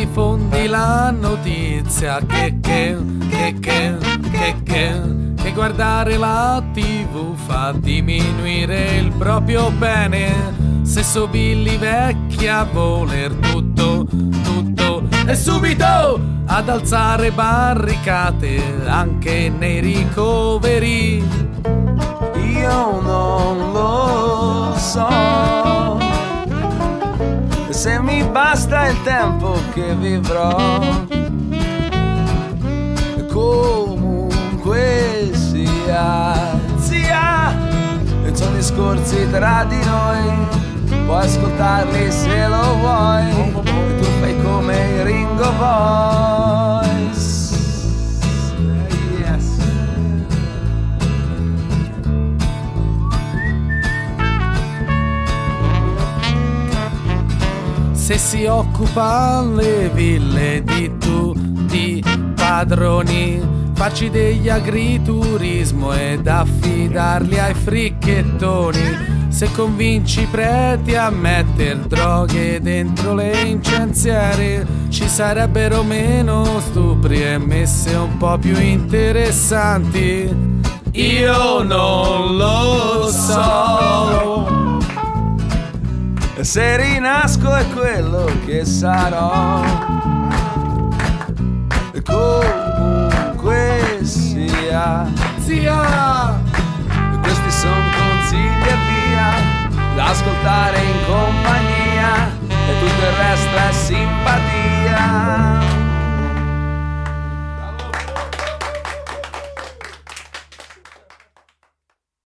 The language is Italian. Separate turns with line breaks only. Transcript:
diffondi la notizia che che che che che che che guardare la tv fa diminuire il proprio bene. Se sobilli vecchi a voler tutto tutto. E subito ad alzare barricate anche nei ricoveri
basta il tempo che vivrò. Comunque sia, zia, sono discorsi tra di noi. Puoi ascoltarli se lo vuoi.
Se si occupa le ville di tutti padroni farci degli agriturismo ed affidarli ai fricchettoni. Se convinci i preti a metter droghe dentro le incensiere ci sarebbero meno stupri e messe un po' più interessanti. Io non
Se rinasco è quello che sarò. Comunque sia,
zia
questi sono consigli e via da ascoltare